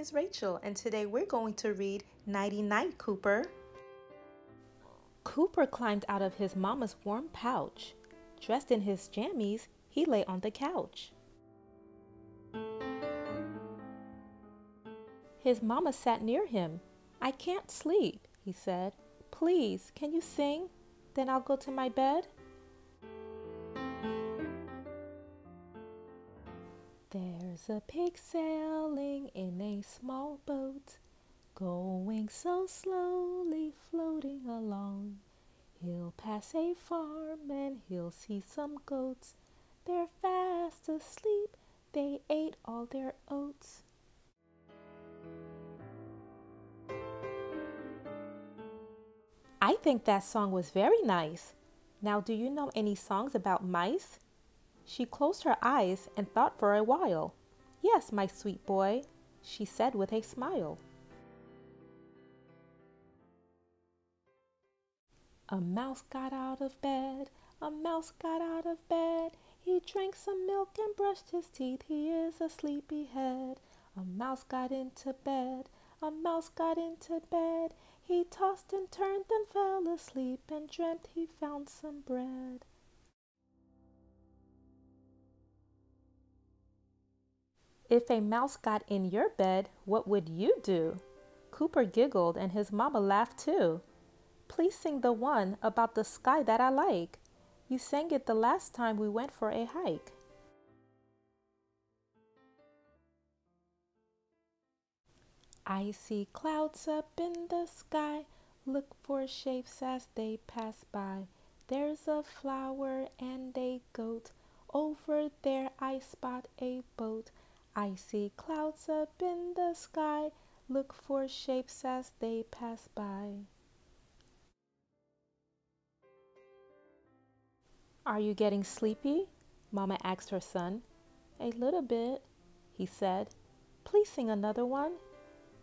is Rachel, and today we're going to read Nighty Night, Cooper. Cooper climbed out of his mama's warm pouch. Dressed in his jammies, he lay on the couch. His mama sat near him. I can't sleep, he said. Please, can you sing? Then I'll go to my bed. There's a pig sailing in a small boat, going so slowly, floating along. He'll pass a farm and he'll see some goats. They're fast asleep, they ate all their oats. I think that song was very nice. Now, do you know any songs about mice? She closed her eyes and thought for a while. Yes, my sweet boy, she said with a smile. A mouse got out of bed, a mouse got out of bed. He drank some milk and brushed his teeth. He is a sleepy head. A mouse got into bed, a mouse got into bed. He tossed and turned and fell asleep and dreamt he found some bread. If a mouse got in your bed, what would you do? Cooper giggled and his mama laughed too. Please sing the one about the sky that I like. You sang it the last time we went for a hike. I see clouds up in the sky, look for shapes as they pass by. There's a flower and a goat, over there I spot a boat. I see clouds up in the sky, look for shapes as they pass by. Are you getting sleepy? Mama asked her son. A little bit, he said. Please sing another one.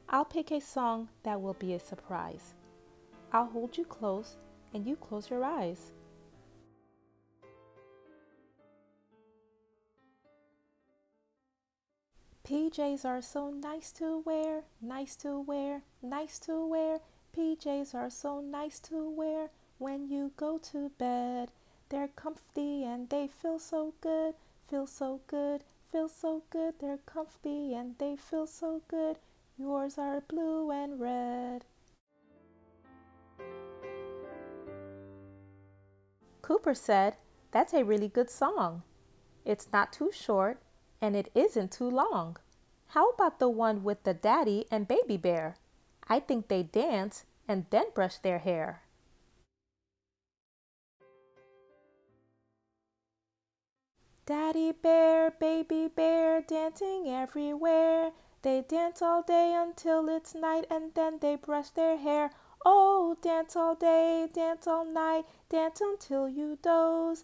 I'll pick a song that will be a surprise. I'll hold you close and you close your eyes. PJs are so nice to wear, nice to wear, nice to wear. PJs are so nice to wear when you go to bed. They're comfy and they feel so good, feel so good, feel so good. They're comfy and they feel so good. Yours are blue and red. Cooper said, That's a really good song. It's not too short and it isn't too long. How about the one with the daddy and baby bear? I think they dance and then brush their hair. Daddy bear, baby bear, dancing everywhere. They dance all day until it's night and then they brush their hair. Oh, dance all day, dance all night, dance until you doze.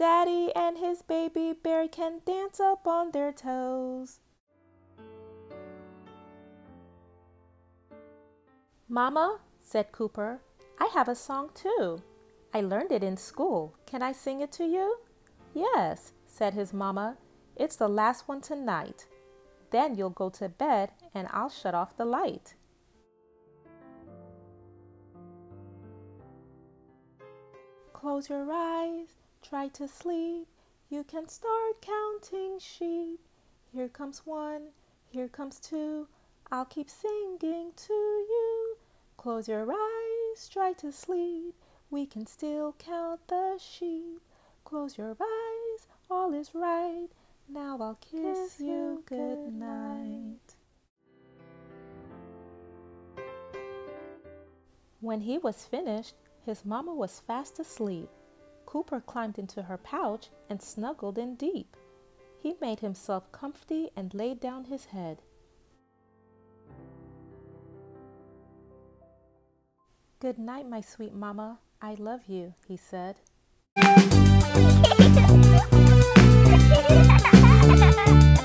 Daddy and his baby bear can dance up on their toes. Mama, said Cooper, I have a song too. I learned it in school. Can I sing it to you? Yes, said his mama. It's the last one tonight. Then you'll go to bed and I'll shut off the light. Close your eyes, try to sleep, you can start counting sheep. Here comes one, here comes two, I'll keep singing to you. Close your eyes, try to sleep, we can still count the sheep. Close your eyes, all is right, now I'll kiss, kiss you good night. When he was finished, his mama was fast asleep. Cooper climbed into her pouch and snuggled in deep. He made himself comfy and laid down his head. Good night, my sweet mama. I love you, he said.